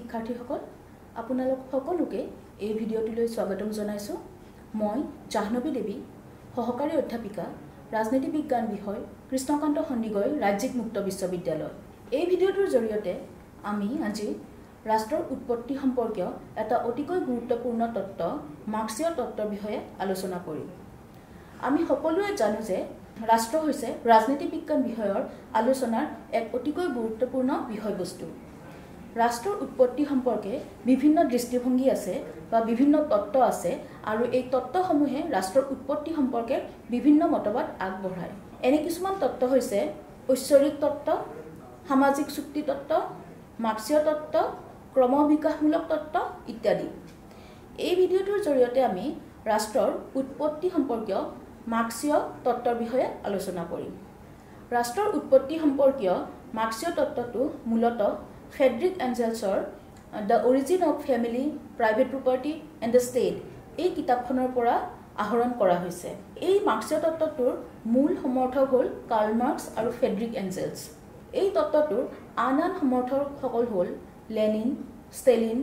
শিক্ষাৰ্থীসকল আপোনালোক সকলোকে এই ভিডিঅ'টোলৈ স্বাগতম জনাইছোঁ। মই জাহ্নৱী দেৱী সহকাৰী অধ্যাপিকা ৰাজনীতি বিজ্ঞান বিষয় কৃষ্ণকান্ত সন্দিকৈ ৰাজ্যিক মুক্ত বিশ্ববিদ্যালয়। এই ভিডিঅ'টোৰ জৰিয়তে আমি আজি ৰাষ্ট্ৰৰ উৎপত্তি সম্পৰ্কীয় এটা অতিকৈ গুৰুত্বপূৰ্ণ তত্ত্ব মাৰ্ক্সীয় তত্ত্বৰ বিষয়ে আলোচনা কৰিম। আমি সকলোৱে জানো যে ৰাষ্ট্ৰ হৈছে ৰাজনীতি বিজ্ঞান বিষয়ৰ আলোচনাৰ এক অতিকৈ গুৰুত্বপূৰ্ণ বিষয়বস্তু। ৰাষ্ট্ৰৰ উৎপত্তি সম্পৰ্কে বিভিন্ন দৃষ্টিভংগী আছে বা বিভিন্ন তত্ত্ব আছে আৰু এই তত্ত্বসমূহে ৰাষ্ট্ৰৰ উৎপত্তি সম্পৰ্কে বিভিন্ন মতবাদ আগবঢ়ায়। এনে কিছুমান তত্ত্ব হৈছে ঐশ্বৰিক তত্ত্ব সামাজিক চুক্তি তত্ত্ব মাৰ্ক্সীয় তত্ত্ব ক্ৰমবিকাশমূলক তত্ত্ব ইত্যাদি। এই ভিডিঅ'টোৰ জৰিয়তে আমি ৰাষ্ট্ৰৰ উৎপত্তি সম্পৰ্কীয় মাৰ্ক্সীয় তত্ত্বৰ বিষয়ে আলোচনা কৰিম। ৰাষ্ট্ৰৰ উৎপত্তি সম্পৰ্কীয় মাৰ্ক্সীয় তত্ত্বটো মূলতঃ Frederick এঞ্জেলছৰ the origin of family private property and the state এই কিতাপখনৰ পৰা আহৰণ কৰা হৈছে। এই মাৰ্ক্সীয় তত্ত্বটোৰ মূল সমৰ্থক হ'ল কাৰ্ল মাৰ্কছ আৰু ফেডৰিক এঞ্জেলছ এই তত্ত্বটোৰ আন আন সমৰ্থকসকল হ'ল লেনিন ষ্টেলিন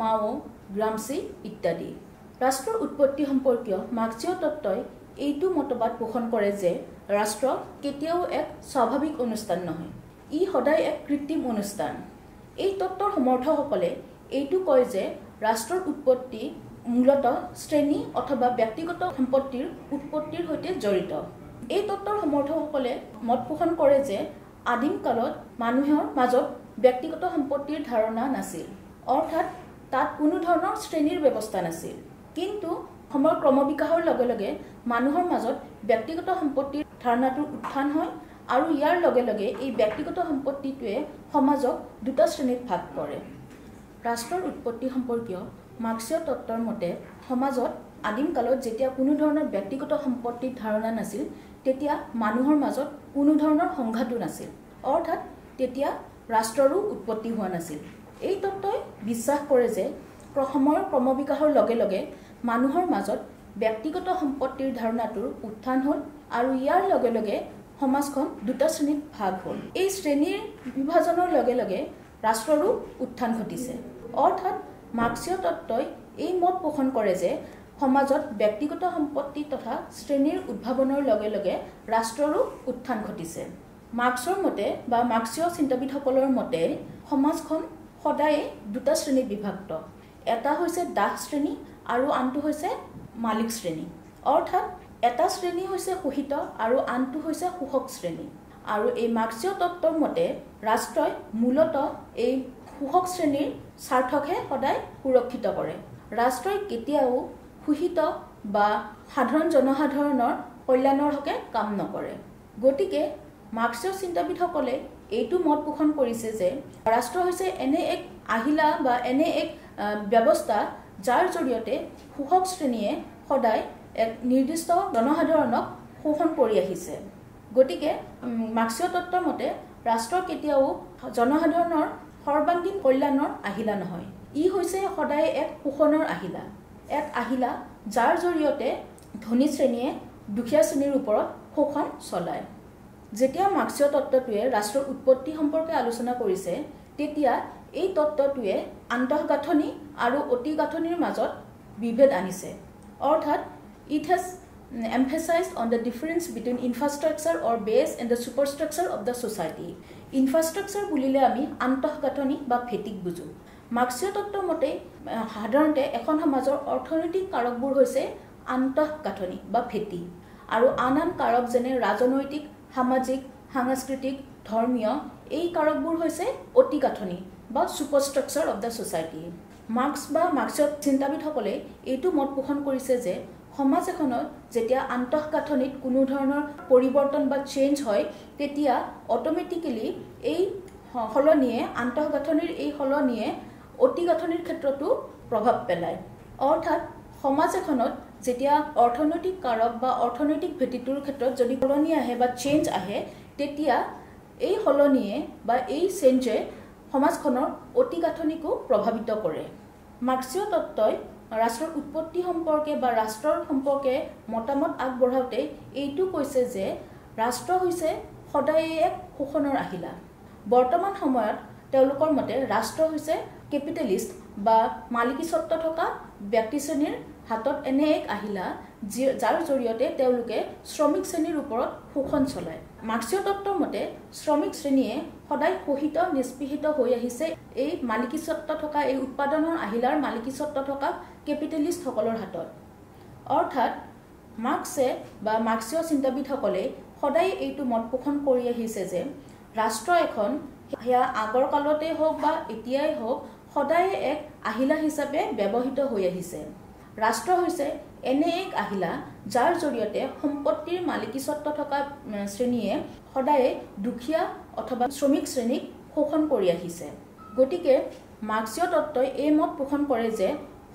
মাও গ্ৰামচি ইত্যাদি। ৰাষ্ট্ৰৰ উৎপত্তি সম্পৰ্কীয় মাৰ্ক্সীয় তত্ত্বই এইটো মতবাদ পোষণ কৰে যে ৰাষ্ট্ৰ কেতিয়াও এক স্বাভাৱিক অনুষ্ঠান নহয়। ই সদায় এক কৃত্ৰিম অনুষ্ঠান। এই তত্ত্বৰ সমৰ্থকসকলে এইটো কয় যে ৰাষ্ট্ৰৰ উৎপত্তি মূলতঃ শ্ৰেণী অথবা ব্যক্তিগত সম্পত্তিৰ উৎপত্তিৰ সৈতে জড়িত। এই তত্ত্বৰ সমৰ্থকসকলে মত পোষণ কৰে যে আদিম কালত মানুহৰ মাজত ব্যক্তিগত সম্পত্তিৰ ধাৰণা নাছিল অৰ্থাৎ তাত কোনো ধৰণৰ শ্ৰেণীৰ ব্যৱস্থা নাছিল। কিন্তু সময়ৰ ক্ৰমবিকাশৰ লগে লগে মানুহৰ মাজত ব্যক্তিগত সম্পত্তিৰ ধাৰণাটোৰ উত্থান হয় আৰু ইয়াৰ লগে লগে এই ব্যক্তিগত সম্পত্তিটোৱে সমাজক দুটা শ্ৰেণীত ভাগ কৰে। ৰাষ্ট্ৰৰ উৎপত্তি সম্পৰ্কীয় মাৰ্ক্সীয় তত্ত্বৰ মতে সমাজত আদিম কালত যেতিয়া কোনো ধৰণৰ ব্যক্তিগত সম্পত্তিৰ ধাৰণা নাছিল তেতিয়া মানুহৰ মাজত কোনো ধৰণৰ সংঘাতো নাছিল। অৰ্থাৎ তেতিয়া ৰাষ্ট্ৰৰো উৎপত্তি হোৱা নাছিল। এই তত্ত্বই বিশ্বাস কৰে যে সময়ৰ ক্ৰমবিকাশৰ লগে লগে মানুহৰ মাজত ব্যক্তিগত সম্পত্তিৰ ধাৰণাটোৰ উত্থান হ'ল আৰু ইয়াৰ লগে লগে সমাজখন দুটা শ্ৰেণীত ভাগ হ'ল। এই শ্ৰেণীৰ বিভাজনৰ লগে লগে ৰাষ্ট্ৰৰো উত্থান ঘটিছে। অৰ্থাৎ মাৰ্ক্সীয় তত্ত্বই এই মত পোষণ কৰে যে সমাজত ব্যক্তিগত সম্পত্তি তথা শ্ৰেণীৰ উদ্ভাৱনৰ লগে লগে ৰাষ্ট্ৰৰো উত্থান ঘটিছে। মাৰ্ক্সৰ মতে বা মাৰ্ক্সীয় চিন্তাবিদসকলৰ মতে সমাজখন সদায়ে দুটা শ্ৰেণীত বিভক্ত। এটা হৈছে দাস শ্ৰেণী আৰু আনটো হৈছে মালিক শ্ৰেণী। অৰ্থাৎ এটা শ্ৰেণী হৈছে শোষিত আৰু আনটো হৈছে শোষক শ্ৰেণী। আৰু এই মাৰ্ক্সীয় তত্ত্বৰ মতে ৰাষ্ট্ৰই মূলতঃ এই শোষক শ্ৰেণীৰ স্বাৰ্থকহে সদায় সুৰক্ষিত কৰে। ৰাষ্ট্ৰই কেতিয়াও শোষিত বা সাধাৰণ জনসাধাৰণৰ কল্যাণৰ হকে কাম নকৰে। গতিকে মাৰ্ক্সীয় চিন্তাবিদসকলে এইটো মত পোষণ কৰিছে যে ৰাষ্ট্ৰ হৈছে এনে এক আহিলা বা এনে এক ব্যৱস্থা যাৰ জৰিয়তে শোষক শ্ৰেণীয়ে সদায় এক নিৰ্দিষ্ট জনসাধাৰণক শোষণ কৰি আহিছে। গতিকে মাৰ্ক্সীয় তত্ত্বৰ মতে ৰাষ্ট্ৰ কেতিয়াও জনসাধাৰণৰ সৰ্বাংগীন কল্যাণৰ আহিলা নহয়। ই হৈছে সদায় এক শোষণৰ আহিলা। এক আহিলা যাৰ জৰিয়তে ধনী শ্ৰেণীয়ে দুখীয়া শ্ৰেণীৰ ওপৰত শোষণ চলায়। যেতিয়া মাৰ্ক্সীয় তত্ত্বটোৱে ৰাষ্ট্ৰৰ উৎপত্তি সম্পৰ্কে আলোচনা কৰিছে তেতিয়া এই তত্ত্বটোৱে আন্তঃগাঁথনি আৰু অতিগাঁথনিৰ মাজত বিভেদ আনিছে। অৰ্থাৎ it has emphasise on the difference between infrastructure or base and the superstructure of the society infrastructure বুলিলে আমি আন্তঃগাঁথনি বা ভেটিক বুজোঁ। মাৰ্ক্সীয় তত্ত্বৰ মতে সাধাৰণতে এখন সমাজৰ অৰ্থনৈতিক কাৰকবোৰ হৈছে আন্তঃগাঁথনি বা ভেটি। আৰু আন আন কাৰক যেনে ৰাজনৈতিক সামাজিক সাংস্কৃতিক ধৰ্মীয় এই কাৰকবোৰ হৈছে অতিগাঁথনি বা superstructure of the society Marx বা মাৰ্ক্সীয় চিন্তাবিদসকলে এইটো মত পোষণ কৰিছে যে সমাজ এখনত যেতিয়া আন্তঃগাঁথনিত কোনো ধৰণৰ পৰিৱৰ্তন বা চেঞ্জ হয় তেতিয়া অট'মেটিকেলি এই সলনিয়ে আন্তঃগাঁথনিৰ এই সলনিয়ে অতিগাঁথনিৰ ক্ষেত্ৰতো প্ৰভাৱ পেলায়। অৰ্থাৎ সমাজ এখনত যেতিয়া অৰ্থনৈতিক কাৰক বা অৰ্থনৈতিক ভেটিটোৰ ক্ষেত্ৰত যদি সলনি আহে বা চেঞ্জ আহে তেতিয়া এই সলনিয়ে বা এই চেঞ্জে সমাজখনৰ অতিগাঁথনিকো প্ৰভাৱিত কৰে। মাৰ্ক্সীয় তত্ত্বই ৰাষ্ট্ৰৰ উৎপত্তি সম্পৰ্কে বা ৰাষ্ট্ৰৰ সম্পৰ্কে মতামত আগবঢ়াওঁতে এইটো কৈছে যে ৰাষ্ট্ৰ হৈছে সদায় এক শোষণৰ আহিলা। বৰ্তমান সময়ত তেওঁলোকৰ মতে ৰাষ্ট্ৰ হৈছে কেপিটেলিষ্ট বা মালিকীস্বত্ব থকা ব্যক্তি শ্ৰেণীৰ হাতত এনে এক আহিলা যাৰ জৰিয়তে তেওঁলোকে শ্ৰমিক শ্ৰেণীৰ ওপৰত শোষণ চলায়। মাৰ্ক্সীয় তত্বৰ মতে শ্ৰমিক শ্ৰেণীয়ে সদায় শোষিত নিষ্পৃহিত হৈ আহিছে। এই মালিকীস্বত্ব থকা এই উৎপাদনৰ আহিলাৰ মালিকীস্বত্ব থকা কেপিটেলিষ্টসকলৰ হাতত। অৰ্থাৎ মাৰ্ক্সে বা মাৰ্ক্সীয় চিন্তাবিদসকলে সদায় এইটো মত পোষণ কৰি আহিছে যে ৰাষ্ট্ৰ এখন সেয়া আগৰ কালতেই হওক বা এতিয়াই হওক সদায় এক আহিলা হিচাপে ব্যৱহৃত হৈ আহিছে। ৰাষ্ট্ৰ হৈছে এনে এক আহিলা যাৰ জৰিয়তে সম্পত্তিৰ মালিকীস্বত্ব থকা শ্ৰেণীয়ে সদায়ে দুখীয়া অথবা শ্ৰমিক শ্ৰেণীক শোষণ কৰি আহিছে। গতিকে মাৰ্ক্সীয় তত্ত্বই এই মত পোষণ কৰে যে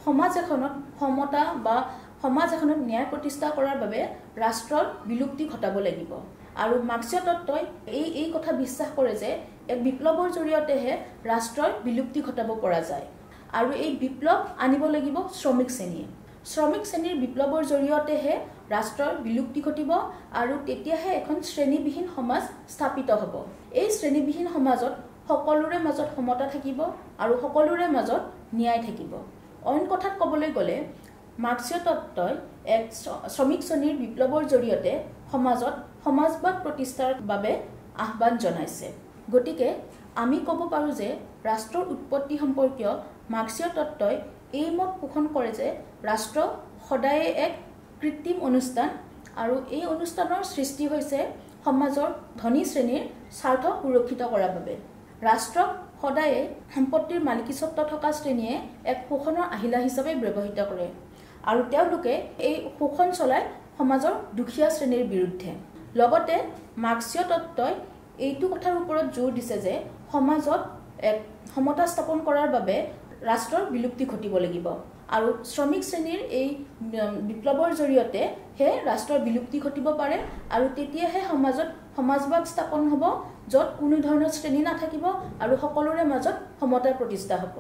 সমাজ এখনত সমতা বা সমাজ এখনত ন্যায় প্ৰতিষ্ঠা কৰাৰ বাবে ৰাষ্ট্ৰৰ বিলুপ্তি ঘটাব লাগিব। আৰু মাৰ্ক্সীয় তত্ত্বই এই এই কথা বিশ্বাস কৰে যে এক বিপ্লৱৰ জৰিয়তেহে ৰাষ্ট্ৰৰ বিলুপ্তি ঘটাব পৰা যায়। আৰু এই বিপ্লৱ আনিব লাগিব শ্ৰমিক শ্ৰেণীয়ে। শ্ৰমিক শ্ৰেণীৰ বিপ্লৱৰ জৰিয়তেহে ৰাষ্ট্ৰৰ বিলুপ্তি ঘটিব আৰু তেতিয়াহে এখন শ্ৰেণীবিহীন সমাজ স্থাপিত হ'ব। এই শ্ৰেণীবিহীন সমাজত সকলোৰে মাজত সমতা থাকিব আৰু সকলোৰে মাজত ন্যায় থাকিব। অইন কথাত ক'বলৈ গ'লে মাৰ্ক্সীয় তত্ত্বই এক শ্ৰমিক শ্ৰেণীৰ বিপ্লৱৰ জৰিয়তে সমাজত সমাজবাদ প্ৰতিষ্ঠাৰ বাবে আহ্বান জনাইছে। গতিকে আমি ক'ব পাৰোঁ যে ৰাষ্ট্ৰৰ উৎপত্তি সম্পৰ্কীয় মাৰ্ক্সীয় তত্ত্বই এই মত পোষণ কৰে যে ৰাষ্ট্ৰ সদায়ে এক কৃত্ৰিম অনুষ্ঠান আৰু এই অনুষ্ঠানৰ সৃষ্টি হৈছে সমাজৰ ধনী শ্ৰেণীৰ স্বাৰ্থ সুৰক্ষিত কৰাৰ বাবে। ৰাষ্ট্ৰক সদায়ে সম্পত্তিৰ মালিকীস্বত্ব থকা শ্ৰেণীয়ে এক শোষণৰ আহিলা হিচাপে ব্যৱহৃত কৰে আৰু তেওঁলোকে এই শোষণ চলায় সমাজৰ দুখীয়া শ্ৰেণীৰ বিৰুদ্ধে। লগতে মাৰ্ক্সীয় তত্ত্বই এইটো কথাৰ ওপৰত জোৰ দিছে যে সমাজত এক সমতা স্থাপন কৰাৰ বাবে ৰাষ্ট্ৰৰ বিলুপ্তি ঘটিব লাগিব। আৰু শ্ৰমিক শ্ৰেণীৰ এই বিপ্লৱৰ জৰিয়তে হে ৰাষ্ট্ৰৰ বিলুপ্তি ঘটিব পাৰে আৰু তেতিয়াহে সমাজত সমাজবাদ স্থাপন হ'ব য'ত কোনো ধৰণৰ শ্ৰেণী নাথাকিব আৰু সকলোৰে মাজত সমতাৰ প্ৰতিষ্ঠা হ'ব।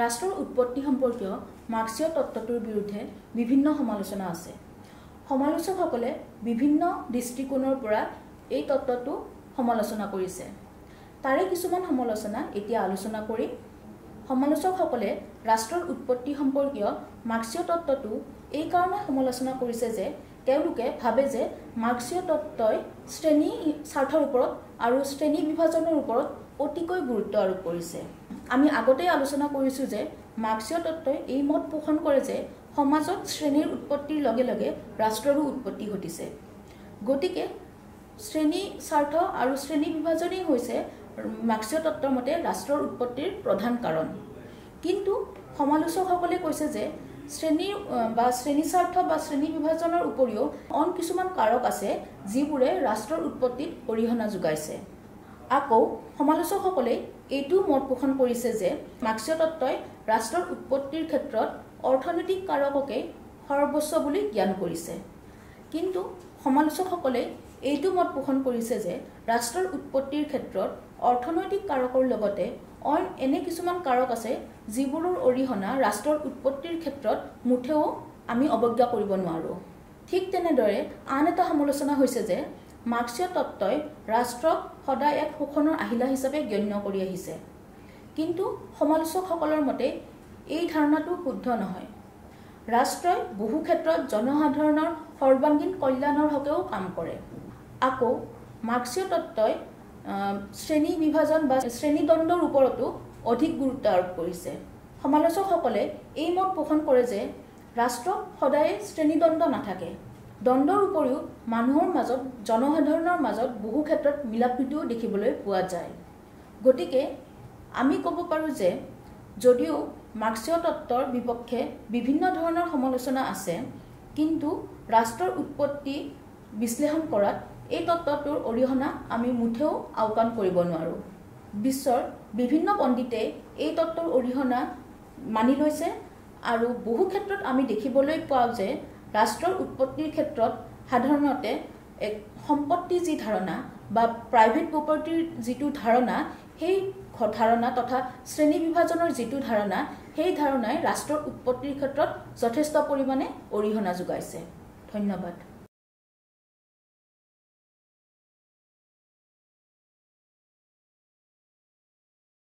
ৰাষ্ট্ৰৰ উৎপত্তি সম্পৰ্কীয় মাৰ্ক্সীয় তত্ত্বটোৰ বিৰুদ্ধে বিভিন্ন সমালোচনা আছে। সমালোচকসকলে বিভিন্ন দৃষ্টিকোণৰ পৰা এই তত্ত্বটো সমালোচনা কৰিছে। তাৰে কিছুমান সমালোচনা এতিয়া আলোচনা কৰিম সমালোচকসকলে ৰাষ্ট্ৰৰ উৎপত্তি সম্পৰ্কীয় মাৰ্ক্সীয় তত্ত্বটো এইকাৰণে সমালোচনা কৰিছে যে তেওঁলোকে ভাবে যে মাৰ্ক্সীয় তত্ত্বই শ্ৰেণী স্বাৰ্থৰ ওপৰত আৰু শ্ৰেণী বিভাজনৰ ওপৰত অতিকৈ গুৰুত্ব আৰোপ কৰিছে। আমি আগতেই আলোচনা কৰিছোঁ যে মাৰ্ক্সীয় তত্ত্বই এই মত পোষণ কৰে যে সমাজত শ্ৰেণীৰ উৎপত্তিৰ লগে লগে ৰাষ্ট্ৰৰো উৎপত্তি ঘটিছে। গতিকে শ্ৰেণী স্বাৰ্থ আৰু শ্ৰেণী বিভাজনেই হৈছে মাৰ্ক্সীয় তত্ত্বৰ মতে ৰাষ্ট্ৰৰ উৎপত্তিৰ প্ৰধান কাৰণ। কিন্তু সমালোচকসকলে কৈছে যে শ্ৰেণীৰ বা শ্ৰেণী স্বাৰ্থ বা শ্ৰেণী বিভাজনৰ উপৰিও অন কিছুমান কাৰক আছে যিবোৰে ৰাষ্ট্ৰৰ উৎপত্তিত অৰিহণা যোগাইছে। আকৌ সমালোচকসকলে এইটো মত পোষণ কৰিছে যে মাৰ্ক্সীয় তত্ত্বই ৰাষ্ট্ৰৰ উৎপত্তিৰ ক্ষেত্ৰত অৰ্থনৈতিক কাৰককে সৰ্বোচ্চ বুলি জ্ঞান কৰিছে। কিন্তু সমালোচকসকলে এইটো মত পোষণ কৰিছে যে ৰাষ্ট্ৰৰ উৎপত্তিৰ ক্ষেত্ৰত অৰ্থনৈতিক কাৰকৰ লগতে অইন এনে কিছুমান কাৰক আছে যিবোৰৰ অৰিহণা ৰাষ্ট্ৰৰ উৎপত্তিৰ ক্ষেত্ৰত মুঠেও আমি অৱজ্ঞা কৰিব নোৱাৰোঁ। ঠিক তেনেদৰে আন এটা সমালোচনা হৈছে যে মাৰ্ক্সীয় তত্ত্বই ৰাষ্ট্ৰক সদায় এক শোষণৰ আহিলা হিচাপে গণ্য কৰি আহিছে। কিন্তু সমালোচকসকলৰ মতে এই ধাৰণাটো শুদ্ধ নহয়। ৰাষ্ট্ৰই বহু ক্ষেত্ৰত জনসাধাৰণৰ সৰ্বাংগীন কল্যাণৰ হকেও কাম কৰে। আকৌ মাৰ্ক্সীয় তত্ত্বই শ্ৰেণী বিভাজন বা শ্ৰেণীদণ্ডৰ ওপৰতো অধিক গুৰুত্ব আৰোপ কৰিছে। সমালোচকসকলে এই মত পোষণ কৰে যে ৰাষ্ট্ৰ সদায়ে শ্ৰেণীদণ্ড নাথাকে। দণ্ডৰ উপৰিও মানুহৰ মাজত জনসাধাৰণৰ মাজত বহু ক্ষেত্ৰত মিলা প্ৰীতিও দেখিবলৈ পোৱা যায়। গতিকে আমি ক'ব পাৰোঁ যে যদিও মাৰ্ক্সীয় তত্ত্বৰ বিপক্ষে বিভিন্ন ধৰণৰ সমালোচনা আছে কিন্তু ৰাষ্ট্ৰৰ উৎপত্তি বিশ্লেষণ কৰাত এই তত্ত্বটোৰ অৰিহণা আমি মুঠেও আওকাণ কৰিব নোৱাৰোঁ। বিশ্বৰ বিভিন্ন পণ্ডিতে এই তত্ত্বৰ অৰিহণা মানি লৈছে আৰু বহু ক্ষেত্ৰত আমি দেখিবলৈ পাওঁ যে ৰাষ্ট্ৰৰ উৎপত্তিৰ ক্ষেত্ৰত সাধাৰণতে এক সম্পত্তি যি ধাৰণা বা প্ৰাইভেট প্ৰপাৰ্টিৰ যিটো ধাৰণা সেই ধাৰণা তথা শ্ৰেণী বিভাজনৰ যিটো ধাৰণা সেই ধাৰণাই ৰাষ্ট্ৰৰ উৎপত্তিৰ ক্ষেত্ৰত যথেষ্ট পৰিমাণে অৰিহণা যোগাইছে। ধন্যবাদ।